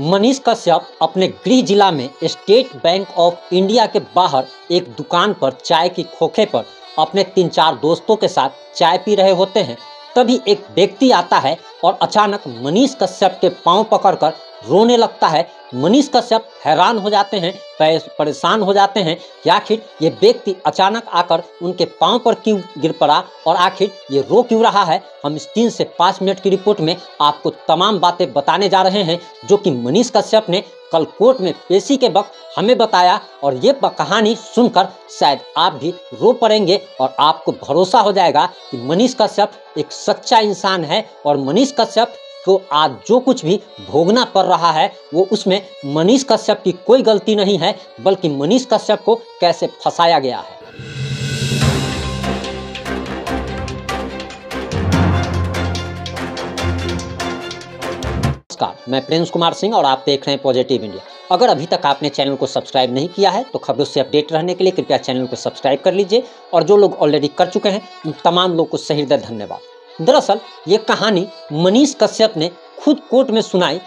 मनीष कश्यप अपने गृह जिला में स्टेट बैंक ऑफ़ इंडिया के बाहर एक दुकान पर चाय की खोखे पर अपने तीन चार दोस्तों के साथ चाय पी रहे होते हैं। तभी एक व्यक्ति आता है और अचानक मनीष कश्यप के पाँव पकड़कर रोने लगता है। मनीष कश्यप हैरान हो जाते हैं परेशान हो जाते हैं कि आखिर ये व्यक्ति अचानक आकर उनके पाँव पर क्यों गिर पड़ा और आखिर ये रो क्यों रहा है? हम इस तीन से पाँच मिनट की रिपोर्ट में आपको तमाम बातें बताने जा रहे हैं, जो कि मनीष कश्यप ने कल कोर्ट में पेशी के वक्त हमें बताया और ये कहानी सुनकर शायद आप भी रो पड़ेंगे और आपको भरोसा हो जाएगा कि मनीष कश्यप एक सच्चा इंसान है और मनीष कश्यप को आज जो कुछ भी भोगना पड़ रहा है, वो उसमें मनीष कश्यप की कोई गलती नहीं है, बल्कि मनीष कश्यप को कैसे फंसाया गया है। मैं प्रिंस कुमार सिंह और आप देख रहे हैं पॉजिटिव इंडिया अगर अभी तक आपने चैनल को सब्सक्राइब नहीं किया है तो खबरों से अपडेट रहने के लिए कृपया चैनल को सब्सक्राइब कर लीजिए और जो लोग ऑलरेडी कर चुके हैं, उन तमाम लोग को सही हृदय धन्यवाद। दरअसल, ये कहानी मनीष कश्यप ने खुद कोर्ट में सुनाई।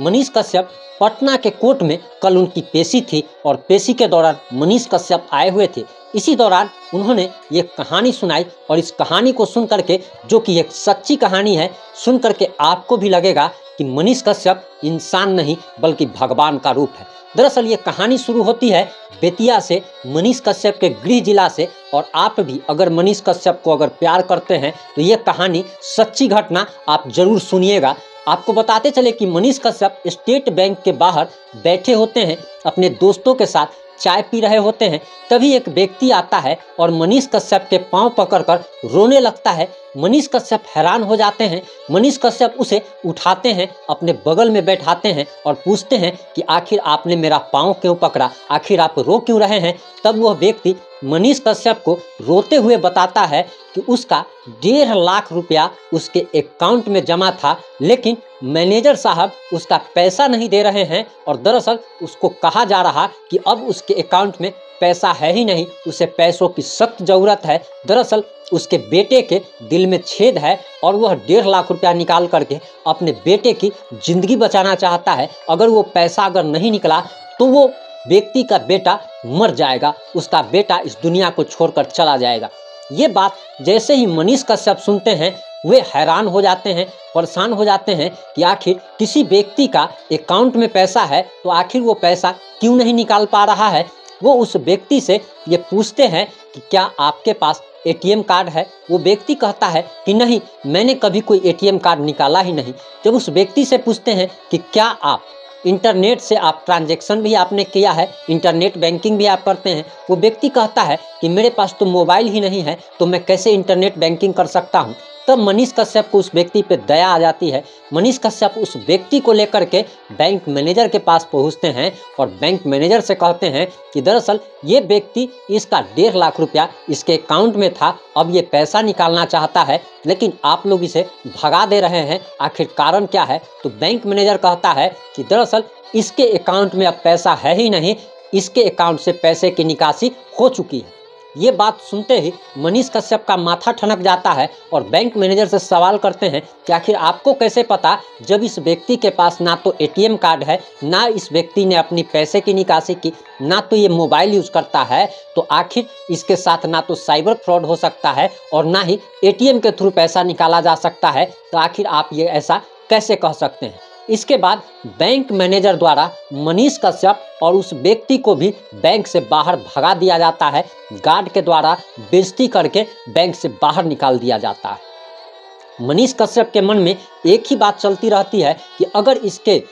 मनीष कश्यप पटना के कोर्ट में कल उनकी पेशी थी और पेशी के दौरान मनीष कश्यप आए हुए थे। इसी दौरान उन्होंने ये कहानी सुनाई और इस कहानी को सुन करके जो कि एक सच्ची कहानी है सुन करके आपको भी लगेगा कि मनीष कश्यप इंसान नहीं, बल्कि भगवान का रूप है। दरअसल ये कहानी शुरू होती है बेतिया से, मनीष कश्यप के गृह जिला से। और आप भी अगर मनीष कश्यप को अगर प्यार करते हैं तो ये कहानी सच्ची घटना आप ज़रूर सुनिएगा। आपको बताते चले कि मनीष कश्यप स्टेट बैंक के बाहर बैठे होते हैं, अपने दोस्तों के साथ। चाय पी रहे होते हैं, तभी एक व्यक्ति आता है और मनीष कश्यप के पाँव पकड़कर रोने लगता है। मनीष कश्यप हैरान हो जाते हैं। मनीष कश्यप उसे उठाते हैं, अपने बगल में बैठाते हैं और पूछते हैं कि आखिर आपने मेरा पाँव क्यों पकड़ा? आखिर आप रो क्यों रहे हैं? तब वह व्यक्ति मनीष कश्यप को रोते हुए बताता है कि उसका डेढ़ लाख रुपया उसके अकाउंट में जमा था, लेकिन मैनेजर साहब उसका पैसा नहीं दे रहे हैं और दरअसल उसको कहा जा रहा कि अब उसके अकाउंट में पैसा है ही नहीं, उसे पैसों की सख्त ज़रूरत है। दरअसल उसके बेटे के दिल में छेद है और वह डेढ़ लाख रुपया निकाल करके अपने बेटे की ज़िंदगी बचाना चाहता है। अगर वो पैसा अगर नहीं निकला तो वो व्यक्ति का बेटा मर जाएगा। उसका बेटा इस दुनिया को छोड़कर चला जाएगा। ये बात जैसे ही मनीष कश्यप सुनते हैं वे हैरान हो जाते हैं, परेशान हो जाते हैं कि आखिर किसी व्यक्ति का अकाउंट में पैसा है तो आखिर वो पैसा क्यों नहीं निकाल पा रहा है? वो उस व्यक्ति से ये पूछते हैं कि क्या आपके पास एटीएम कार्ड है? वो व्यक्ति कहता है कि नहीं, मैंने कभी कोई एटीएम कार्ड निकाला ही नहीं। जब उस व्यक्ति से पूछते हैं कि क्या आप इंटरनेट से आप ट्रांजेक्शन भी आपने किया है इंटरनेट बैंकिंग भी आप करते हैं, वो व्यक्ति कहता है कि मेरे पास तो मोबाइल ही नहीं है तो मैं कैसे इंटरनेट बैंकिंग कर सकता हूँ? तब मनीष कश्यप को उस व्यक्ति पे दया आ जाती है। मनीष कश्यप उस व्यक्ति को लेकर के बैंक मैनेजर के पास पहुँचते हैं और बैंक मैनेजर से कहते हैं कि दरअसल ये व्यक्ति इसका डेढ़ लाख रुपया इसके अकाउंट में था, अब ये पैसा निकालना चाहता है, लेकिन आप लोग इसे भगा दे रहे हैं। आखिर कारण क्या है? तो बैंक मैनेजर कहता है कि दरअसल इसके अकाउंट में अब पैसा है ही नहीं, इसके अकाउंट से पैसे की निकासी हो चुकी है। ये बात सुनते ही मनीष कश्यप का माथा ठनक जाता है और बैंक मैनेजर से सवाल करते हैं कि आखिर आपको कैसे पता जब इस व्यक्ति के पास ना तो एटीएम कार्ड है, ना इस व्यक्ति ने अपनी पैसे की निकासी की, ना तो ये मोबाइल यूज़ करता है तो आखिर इसके साथ ना तो साइबर फ्रॉड हो सकता है और ना ही एटीएम के थ्रू पैसा निकाला जा सकता है तो आखिर आप ये ऐसा कैसे कह सकते हैं? इसके बाद बैंक मैनेजर द्वारा मनीष कश्यप और उस व्यक्ति को भी बैंक से बाहर भगा दिया जाता है। गार्ड के द्वारा बेजती करके बैंक से बाहर निकाल दिया जाता है। मनीष कश्यप के मन में एक ही बात चलती रहती है कि अगर इसके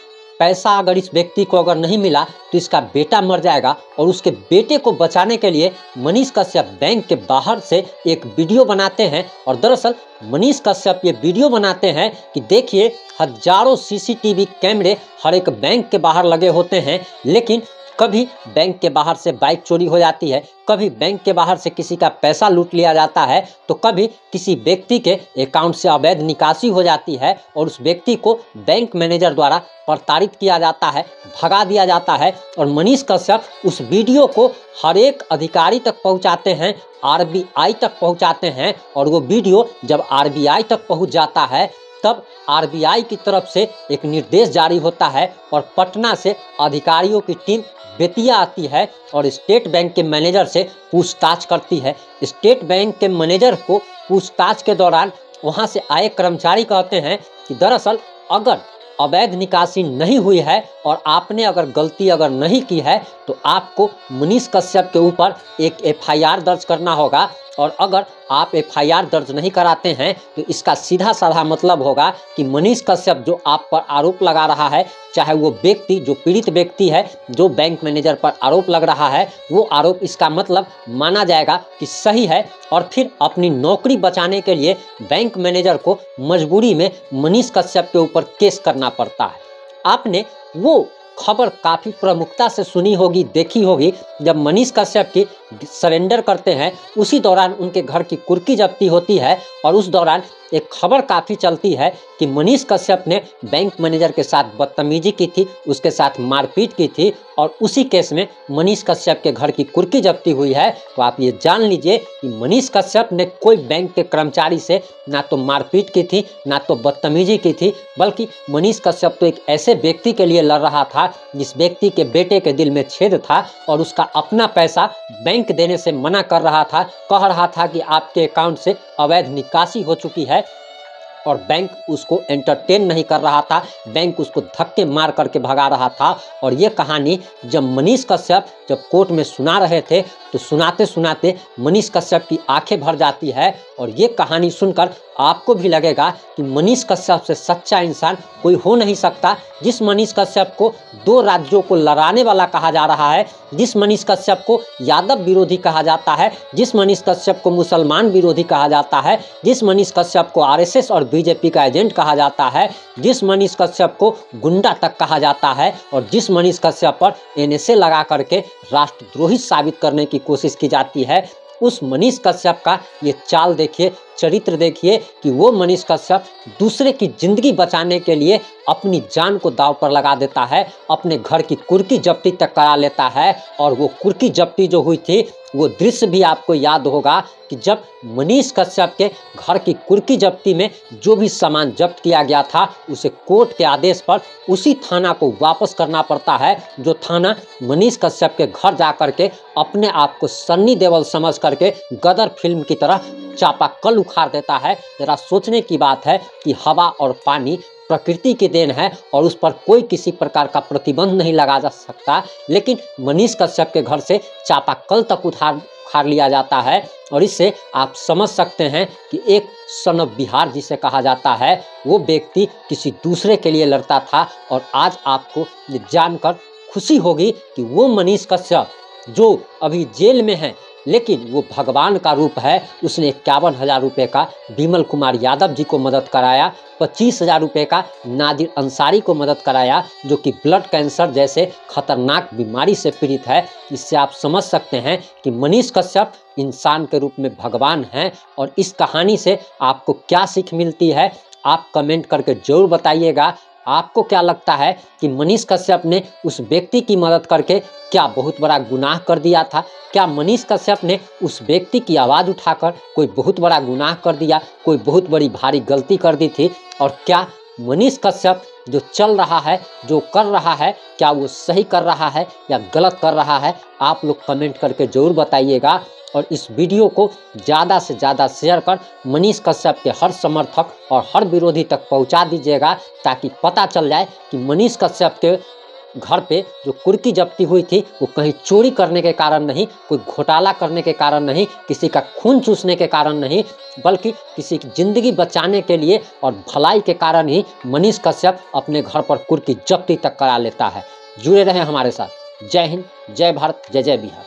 पैसा अगर इस व्यक्ति को अगर नहीं मिला तो इसका बेटा मर जाएगा और उसके बेटे को बचाने के लिए मनीष कश्यप बैंक के बाहर से एक वीडियो बनाते हैं। और दरअसल मनीष कश्यप ये वीडियो बनाते हैं कि देखिए, हज़ारों सीसीटीवी कैमरे हर एक बैंक के बाहर लगे होते हैं, लेकिन कभी बैंक के बाहर से बाइक चोरी हो जाती है, कभी बैंक के बाहर से किसी का पैसा लूट लिया जाता है तो कभी किसी व्यक्ति के अकाउंट से अवैध निकासी हो जाती है और उस व्यक्ति को बैंक मैनेजर द्वारा प्रताड़ित किया जाता है, भगा दिया जाता है और मनीष कश्यप उस वीडियो को हर एक अधिकारी तक पहुंचाते हैं आरबीआई तक पहुंचाते हैं और वो वीडियो जब आरबीआई तक पहुँच जाता है, तब आरबीआई की तरफ़ से एक निर्देश जारी होता है और पटना से अधिकारियों की टीम बेतिया आती है और स्टेट बैंक के मैनेजर से पूछताछ करती है। स्टेट बैंक के मैनेजर को पूछताछ के दौरान वहाँ से आए कर्मचारी कहते हैं कि दरअसल अगर अवैध निकासी नहीं हुई है और आपने अगर गलती अगर नहीं की है तो आपको मनीष कश्यप के ऊपर एक एफआईआर दर्ज करना होगा। और अगर आप एफआईआर दर्ज नहीं कराते हैं तो इसका सीधा साधा मतलब होगा कि मनीष कश्यप जो आप पर आरोप लगा रहा है, चाहे वो व्यक्ति, जो पीड़ित व्यक्ति है, जो बैंक मैनेजर पर आरोप लग रहा है, वो आरोप इसका मतलब माना जाएगा कि सही है और फिर अपनी नौकरी बचाने के लिए बैंक मैनेजर को मजबूरी में मनीष कश्यप के ऊपर केस करना पड़ता है। आपने वो खबर काफ़ी प्रमुखता से सुनी होगी, देखी होगी। जब मनीष कश्यप की सरेंडर करते हैं, उसी दौरान उनके घर की कुर्की जब्ती होती है और उस दौरान एक खबर काफ़ी चलती है कि मनीष कश्यप ने बैंक मैनेजर के साथ बदतमीजी की थी, उसके साथ मारपीट की थी और उसी केस में मनीष कश्यप के घर की कुर्की जब्ती हुई है। तो आप ये जान लीजिए कि मनीष कश्यप ने कोई बैंक के कर्मचारी से ना तो मारपीट की थी, ना तो बदतमीजी की थी, बल्कि मनीष कश्यप तो एक ऐसे व्यक्ति के लिए लड़ रहा था जिस व्यक्ति के बेटे के दिल में छेद था और उसका अपना पैसा बैंक देने से मना कर रहा था, कह रहा था कि आपके अकाउंट से अवैध निकासी हो चुकी है और बैंक उसको एंटरटेन नहीं कर रहा था, बैंक उसको धक्के मार करके भगा रहा था। और ये कहानी जब मनीष कश्यप जब कोर्ट में सुना रहे थे तो सुनाते सुनाते मनीष कश्यप की आँखें भर जाती है और ये कहानी सुनकर आपको भी लगेगा कि मनीष कश्यप से सच्चा इंसान कोई हो नहीं सकता, जिस मनीष कश्यप को दो राज्यों को लड़ाने वाला कहा जा रहा है, जिस मनीष कश्यप को यादव विरोधी कहा जाता है, जिस मनीष कश्यप को मुसलमान विरोधी कहा जाता है, जिस मनीष कश्यप को आरएसएस और बीजेपी का एजेंट कहा जाता है, जिस मनीष कश्यप को गुंडा तक कहा जाता है और जिस मनीष कश्यप पर एनएसए लगा करके राष्ट्रद्रोही साबित करने की कोशिश की जाती है उस मनीष कश्यप का ये चाल देखिए, चरित्र देखिए कि वो मनीष कश्यप दूसरे की ज़िंदगी बचाने के लिए अपनी जान को दाव पर लगा देता है, अपने घर की कुर्की जब्ती तक करा लेता है और वो कुर्की जब्ती जो हुई थी, वो दृश्य भी आपको याद होगा कि जब मनीष कश्यप के घर की कुर्की जब्ती में जो भी सामान जब्त किया गया था, उसे कोर्ट के आदेश पर उसी थाना को वापस करना पड़ता है, जो थाना मनीष कश्यप के घर जा करके अपने आप को सन्नी देवल समझ करके गदर फ़िल्म की तरह चापा कल उखाड़ देता है। जरा सोचने की बात है कि हवा और पानी प्रकृति की देन है और उस पर कोई किसी प्रकार का प्रतिबंध नहीं लगा जा सकता। लेकिन मनीष कश्यप के घर से चापा कल तक उधार, उखाड़ लिया जाता है और इससे आप समझ सकते हैं कि एक सन ऑफ़ बिहार जिसे कहा जाता है, वो व्यक्ति किसी दूसरे के लिए लड़ता था और आज आपको ये जानकर खुशी होगी कि वो मनीष कश्यप जो अभी जेल में है लेकिन वो भगवान का रूप है। उसने इक्यावन हज़ार रुपये का विमल कुमार यादव जी को मदद कराया, पच्चीस हज़ार रुपये का नादिर अंसारी को मदद कराया, जो कि ब्लड कैंसर जैसे खतरनाक बीमारी से पीड़ित है। इससे आप समझ सकते हैं कि मनीष कश्यप इंसान के रूप में भगवान हैं और इस कहानी से आपको क्या सीख मिलती है। आप कमेंट करके ज़रूर बताइएगा। आपको क्या लगता है कि मनीष कश्यप ने उस व्यक्ति की मदद करके क्या बहुत बड़ा गुनाह कर दिया था? क्या मनीष कश्यप ने उस व्यक्ति की आवाज़ उठाकर कोई बहुत बड़ा गुनाह कर दिया, कोई बहुत बड़ी भारी गलती कर दी थी? और क्या मनीष कश्यप जो चल रहा है, जो कर रहा है, क्या वो सही कर रहा है या गलत कर रहा है? आप लोग कमेंट करके ज़रूर बताइएगा। और इस वीडियो को ज़्यादा से ज़्यादा शेयर कर मनीष कश्यप के हर समर्थक और हर विरोधी तक पहुँचा दीजिएगा ताकि पता चल जाए कि मनीष कश्यप के घर पे जो कुर्की जब्ती हुई थी, वो कहीं चोरी करने के कारण नहीं, कोई घोटाला करने के कारण नहीं, किसी का खून चूसने के कारण नहीं, बल्कि किसी की ज़िंदगी बचाने के लिए और भलाई के कारण ही मनीष कश्यप अपने घर पर कुर्की जब्ती तक करा लेता है। जुड़े रहें हमारे साथ। जय हिंद, जय भारत, जय जय बिहार।